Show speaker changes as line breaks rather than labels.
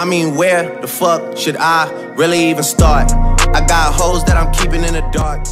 I mean, where the fuck should I really even start? I got hoes that I'm keeping in the dark.